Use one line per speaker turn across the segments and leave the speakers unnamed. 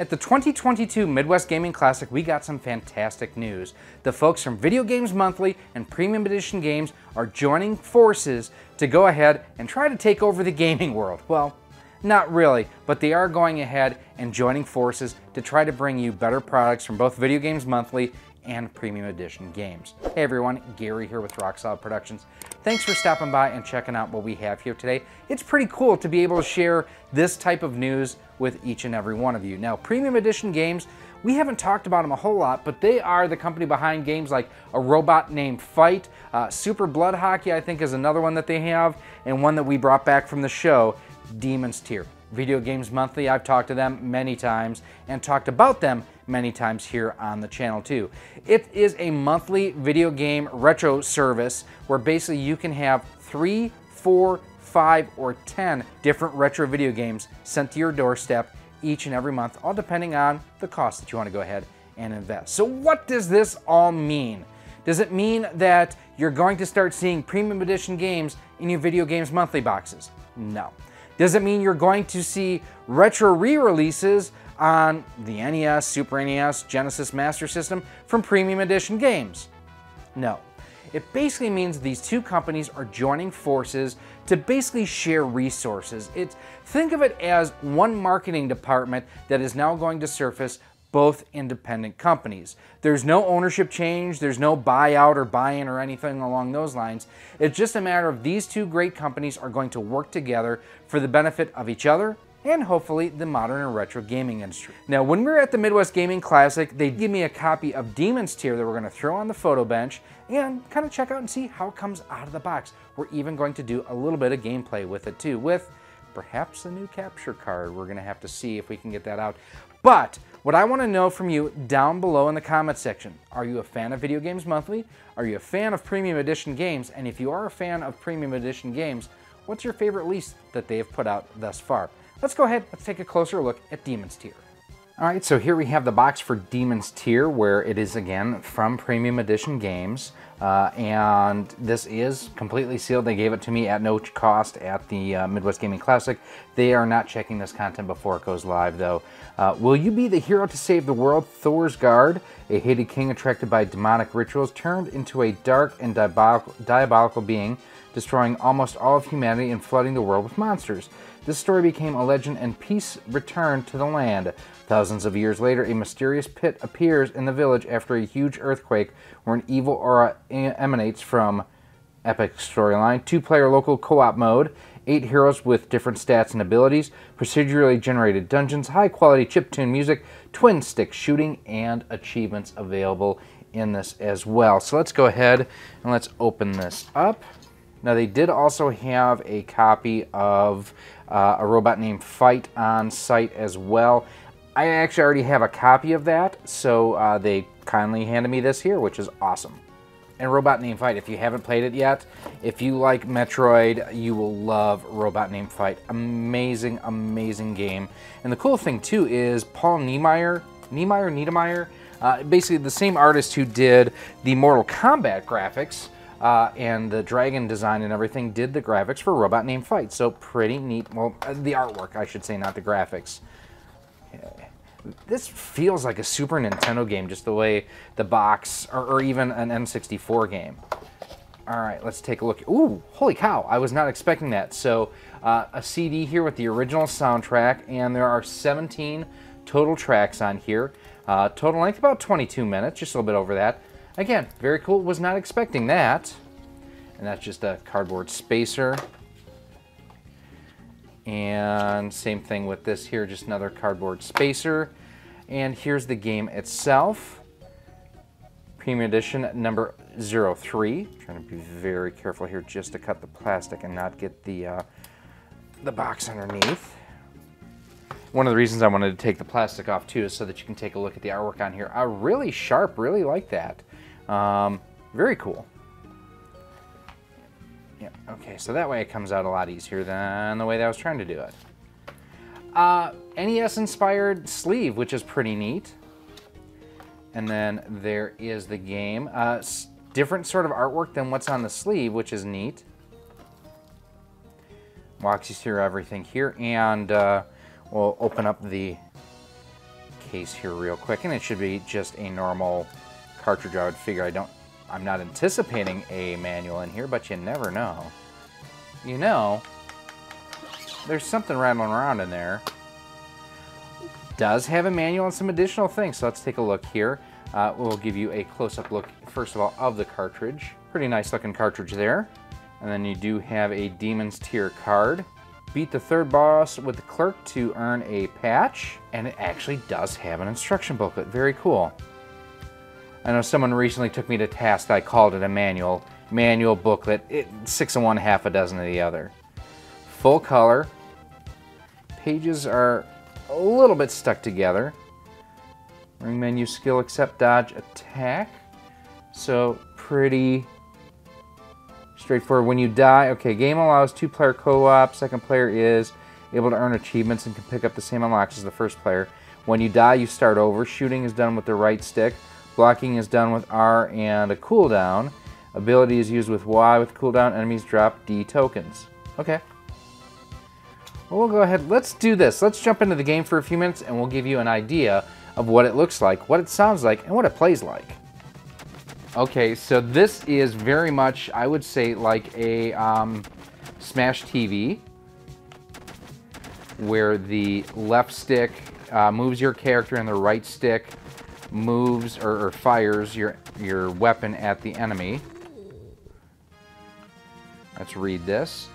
At the 2022 Midwest Gaming Classic, we got some fantastic news. The folks from Video Games Monthly and Premium Edition Games are joining forces to go ahead and try to take over the gaming world. Well, not really, but they are going ahead and joining forces to try to bring you better products from both Video Games Monthly and Premium Edition games. Hey everyone, Gary here with Roxolid Productions. Thanks for stopping by and checking out what we have here today. It's pretty cool to be able to share this type of news with each and every one of you. Now, Premium Edition games, we haven't talked about them a whole lot, but they are the company behind games like A Robot Named Fight, uh, Super Blood Hockey, I think is another one that they have, and one that we brought back from the show, Demon's Tier. Video Games Monthly, I've talked to them many times and talked about them many times here on the channel too. It is a monthly video game retro service where basically you can have three, four, five, or 10 different retro video games sent to your doorstep each and every month, all depending on the cost that you want to go ahead and invest. So what does this all mean? Does it mean that you're going to start seeing premium edition games in your video games monthly boxes? No. Does it mean you're going to see retro re-releases on the NES, Super NES, Genesis Master System from Premium Edition games? No. It basically means these two companies are joining forces to basically share resources. It's, think of it as one marketing department that is now going to surface both independent companies. There's no ownership change, there's no buyout or buy-in or anything along those lines. It's just a matter of these two great companies are going to work together for the benefit of each other and hopefully the modern and retro gaming industry. Now, when we were at the Midwest Gaming Classic, they gave me a copy of Demon's Tier that we're gonna throw on the photo bench and kind of check out and see how it comes out of the box. We're even going to do a little bit of gameplay with it too, with perhaps a new capture card. We're gonna have to see if we can get that out. But what I want to know from you down below in the comments section, are you a fan of Video Games Monthly? Are you a fan of Premium Edition games? And if you are a fan of Premium Edition games, what's your favorite release that they have put out thus far? Let's go ahead, let's take a closer look at Demon's Tier. All right, so here we have the box for Demon's Tier, where it is again from Premium Edition Games. Uh, and this is completely sealed. They gave it to me at no cost at the uh, Midwest Gaming Classic. They are not checking this content before it goes live, though. Uh, will you be the hero to save the world? Thor's Guard, a hated king attracted by demonic rituals, turned into a dark and diabolical, diabolical being, destroying almost all of humanity and flooding the world with monsters. This story became a legend and peace returned to the land. Thousands of years later, a mysterious pit appears in the village after a huge earthquake where an evil aura emanates from epic storyline, two-player local co-op mode, eight heroes with different stats and abilities, procedurally generated dungeons, high-quality chip-tune music, twin-stick shooting, and achievements available in this as well. So let's go ahead and let's open this up. Now they did also have a copy of uh, a robot named Fight on site as well. I actually already have a copy of that, so uh, they kindly handed me this here, which is awesome. And Robot Name Fight, if you haven't played it yet, if you like Metroid, you will love Robot Name Fight. Amazing, amazing game. And the cool thing too is Paul Niemeyer, Niemeyer, Niedermeyer, uh, basically the same artist who did the Mortal Kombat graphics, uh, and the dragon design and everything did the graphics for Robot Named Fight. So pretty neat. Well, uh, the artwork, I should say, not the graphics. This feels like a Super Nintendo game, just the way the box, or, or even an N64 game. All right, let's take a look. Ooh, holy cow, I was not expecting that. So uh, a CD here with the original soundtrack, and there are 17 total tracks on here. Uh, total length about 22 minutes, just a little bit over that. Again, very cool. Was not expecting that. And that's just a cardboard spacer. And same thing with this here, just another cardboard spacer. And here's the game itself. Premium Edition number 03. I'm trying to be very careful here just to cut the plastic and not get the, uh, the box underneath. One of the reasons I wanted to take the plastic off too is so that you can take a look at the artwork on here. I really sharp, really like that. Um, very cool. Yeah, okay, so that way it comes out a lot easier than the way that I was trying to do it. Uh, NES-inspired sleeve, which is pretty neat. And then there is the game. Uh, different sort of artwork than what's on the sleeve, which is neat. Walks you through everything here, and uh, we'll open up the case here real quick, and it should be just a normal cartridge. I would figure I don't, I'm not anticipating a manual in here, but you never know. You know, there's something rattling around in there. Does have a manual and some additional things, so let's take a look here. Uh, we'll give you a close-up look, first of all, of the cartridge. Pretty nice looking cartridge there. And then you do have a Demon's Tier card. Beat the third boss with the clerk to earn a patch. And it actually does have an instruction booklet. Very cool. I know someone recently took me to task I called it a manual. Manual booklet, it, six and one, half a dozen of the other. Full color. Pages are a little bit stuck together. Ring menu, skill, accept, dodge, attack. So pretty straightforward. When you die, okay, game allows two-player co-op. Second player is able to earn achievements and can pick up the same unlocks as the first player. When you die, you start over. Shooting is done with the right stick. Blocking is done with R and a cooldown. Ability is used with Y with cooldown. Enemies drop D tokens. Okay. Well, we'll go ahead. Let's do this. Let's jump into the game for a few minutes and we'll give you an idea of what it looks like, what it sounds like, and what it plays like. Okay, so this is very much, I would say, like a um, Smash TV, where the left stick uh, moves your character and the right stick moves or, or fires your, your weapon at the enemy. Let's read this.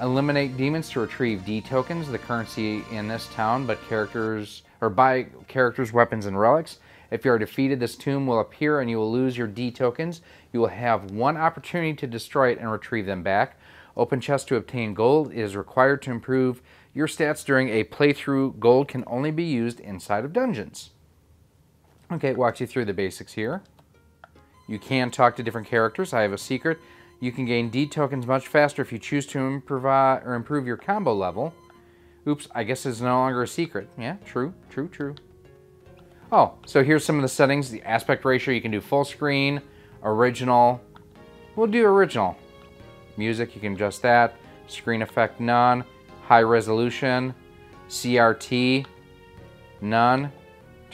Eliminate demons to retrieve D tokens, the currency in this town, but characters or buy characters, weapons, and relics. If you are defeated, this tomb will appear and you will lose your D tokens. You will have one opportunity to destroy it and retrieve them back. Open chest to obtain gold is required to improve your stats during a playthrough. Gold can only be used inside of dungeons. Okay, it walks you through the basics here. You can talk to different characters. I have a secret. You can gain D tokens much faster if you choose to improve or improve your combo level. Oops, I guess it's no longer a secret. Yeah, true, true, true. Oh, so here's some of the settings. The aspect ratio, you can do full screen, original. We'll do original. Music, you can adjust that. Screen effect, none. High resolution, CRT, none.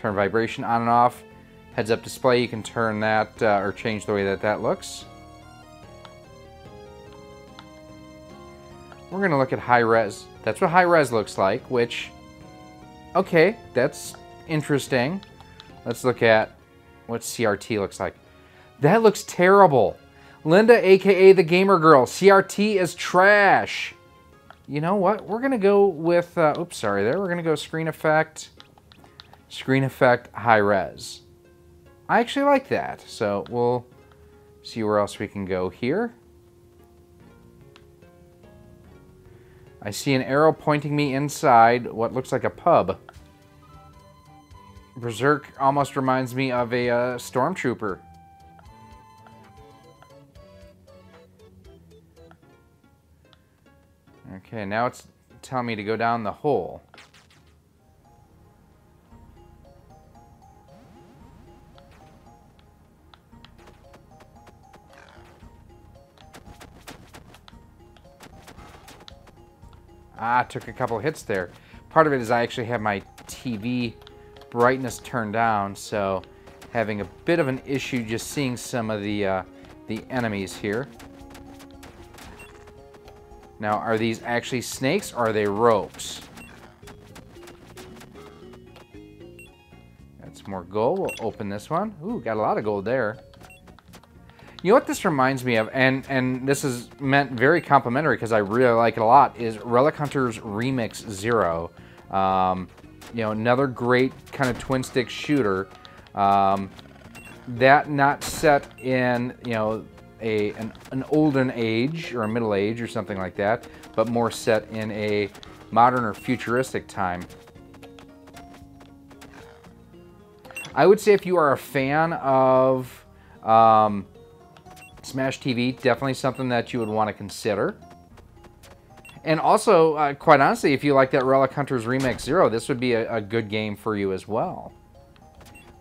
Turn vibration on and off. Heads up display, you can turn that uh, or change the way that that looks. We're going to look at high res. That's what high res looks like, which, okay, that's interesting. Let's look at what CRT looks like. That looks terrible. Linda, aka the Gamer Girl, CRT is trash. You know what? We're to go with, uh, oops, sorry there. We're to go screen effect, screen effect, high res. I actually like that. So we'll see where else we can go here. I see an arrow pointing me inside what looks like a pub. Berserk almost reminds me of a uh, stormtrooper. Okay, now it's telling me to go down the hole. Ah, took a couple hits there. Part of it is I actually have my TV brightness turned down, so having a bit of an issue just seeing some of the, uh, the enemies here. Now, are these actually snakes or are they ropes? That's more gold. We'll open this one. Ooh, got a lot of gold there. You know what this reminds me of, and, and this is meant very complimentary because I really like it a lot, is Relic Hunters Remix Zero. Um, you know, another great kind of twin stick shooter. Um, that not set in, you know, a an, an olden age or a middle age or something like that, but more set in a modern or futuristic time. I would say if you are a fan of um, Smash TV, definitely something that you would want to consider. And also, uh, quite honestly, if you like that Relic Hunters Remix Zero, this would be a, a, good game for you as well.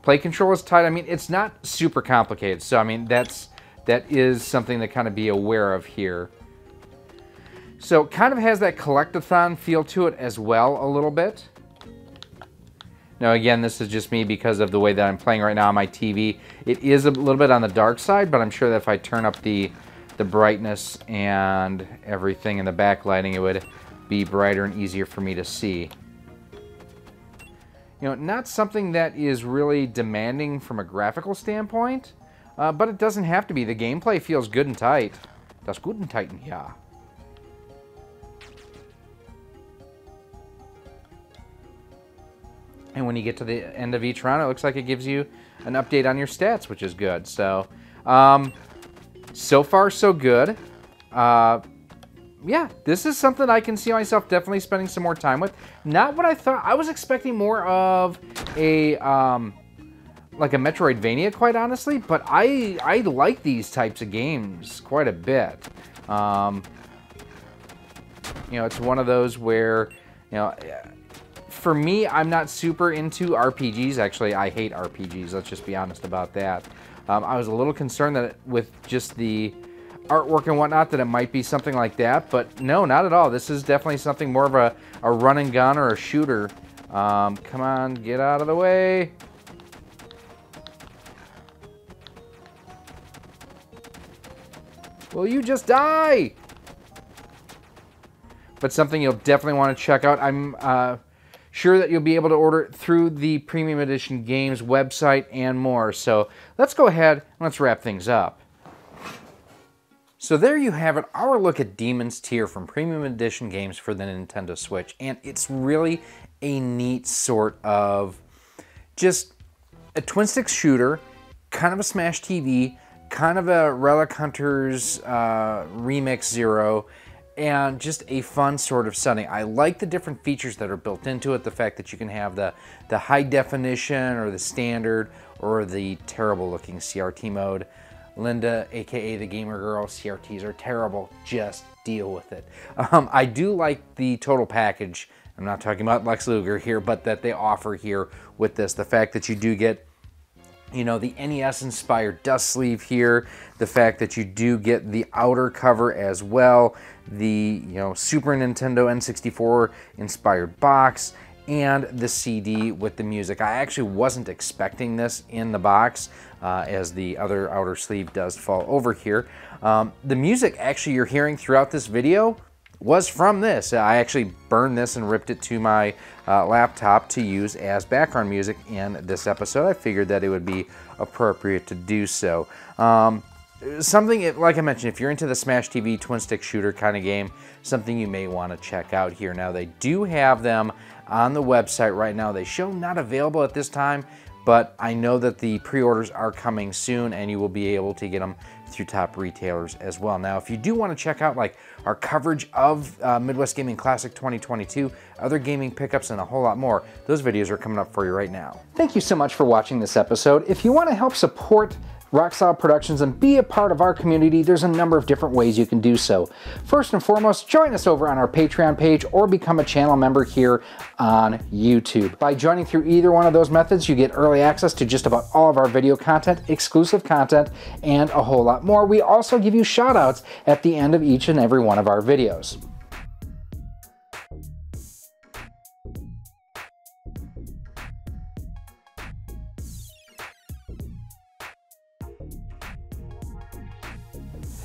Play control is tight. I mean, it's not super complicated. So, I mean, that's that is something to kind of be aware of here. So, kind of has that collectathon feel to it as well a little bit. Now again, this is just me because of the way that I'm playing right now on my TV. It is a little bit on the dark side, but I'm sure that if I turn up the, the brightness and everything in the backlighting, it would be brighter and easier for me to see. You know, not something that is really demanding from a graphical standpoint, uh, but it doesn't have to be. The gameplay feels good and tight. Das gut and tight, yeah. And when you get to the end of each round, it looks like it gives you an update on your stats, which is good. So, um, so far so good. Uh, yeah, this is something I can see myself definitely spending some more time with. Not what I thought. I was expecting more of a um, like a Metroidvania, quite honestly. But I I like these types of games quite a bit. Um, you know, it's one of those where you know. For me, I'm not super into RPGs. Actually, I hate RPGs. Let's just be honest about that. Um, I was a little concerned that with just the artwork and whatnot that it might be something like that, but no, not at all. This is definitely something more of a, a run and gun or a shooter. Um, come on, get out of the way. Will you just die? But something you'll definitely want to check out. I'm uh, sure that you'll be able to order it through the Premium Edition Games website and more. So let's go ahead and let's wrap things up. So there you have it, our look at Demon's Tier from Premium Edition games for the Nintendo Switch. And it's really a neat sort of just a twin stick shooter, kind of a Smash TV, kind of a Relic Hunters uh, Remix Zero, and just a fun sort of setting. I like the different features that are built into it. The fact that you can have the, the high definition or the standard or the terrible looking CRT mode. Linda, aka the Gamer Girl, CRTs are terrible. Just deal with it. Um, I do like the total package. I'm not talking about Lex Luger here, but that they offer here with this. The fact that you do get you know, the NES inspired dust sleeve here, the fact that you do get the outer cover as well, the, you know, Super Nintendo N64 inspired box, and the CD with the music. I actually wasn't expecting this in the box uh, as the other outer sleeve does fall over here. Um, the music actually you're hearing throughout this video was from this. I actually burned this and ripped it to my uh, laptop to use as background music in this episode. I figured that it would be appropriate to do so. Um, something, like I mentioned, if you're into the Smash TV twin stick shooter kind of game, something you may want to check out here. Now, they do have them on the website right now. They show not available at this time, but I know that the pre-orders are coming soon and you will be able to get them through top retailers as well. Now, if you do want to check out like our coverage of uh, Midwest Gaming Classic 2022, other gaming pickups, and a whole lot more, those videos are coming up for you right now. Thank you so much for watching this episode. If you want to help support Roxolid Productions and be a part of our community, there's a number of different ways you can do so. First and foremost, join us over on our Patreon page or become a channel member here on YouTube. By joining through either one of those methods, you get early access to just about all of our video content, exclusive content, and a whole lot more. We also give you shoutouts at the end of each and every one of our videos.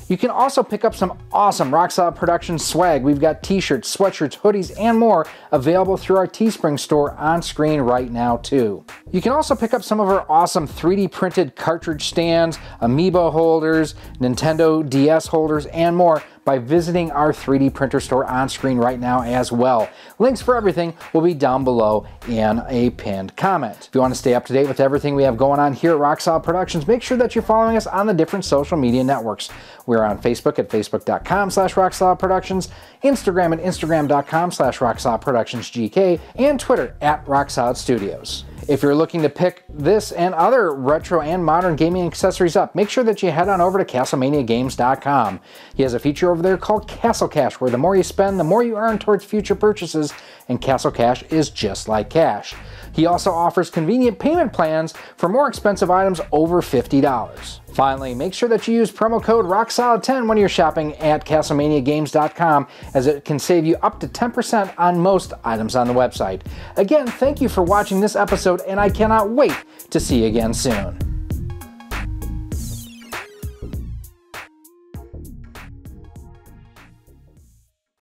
You can also pick up some awesome Roxolid Production swag. We've got t-shirts, sweatshirts, hoodies, and more available through our Teespring store on screen right now too. You can also pick up some of our awesome 3D printed cartridge stands, amiibo holders, Nintendo DS holders, and more by visiting our 3D printer store on screen right now as well. Links for everything will be down below in a pinned comment. If you want to stay up to date with everything we have going on here at Roxolid Productions, make sure that you're following us on the different social media networks. We're on Facebook at facebook.com slash roxolidproductions, Instagram at instagram.com slash roxolidproductionsgk, and Twitter at Roxolid Studios. If you're looking to pick this and other retro and modern gaming accessories up, make sure that you head on over to CastlemaniaGames.com. He has a feature over there called Castle Cash, where the more you spend, the more you earn towards future purchases, and Castle Cash is just like cash. He also offers convenient payment plans for more expensive items over $50. Finally, make sure that you use promo code ROCKSOLID10 when you're shopping at CastlemaniaGames.com as it can save you up to 10% on most items on the website. Again, thank you for watching this episode and I cannot wait to see you again soon.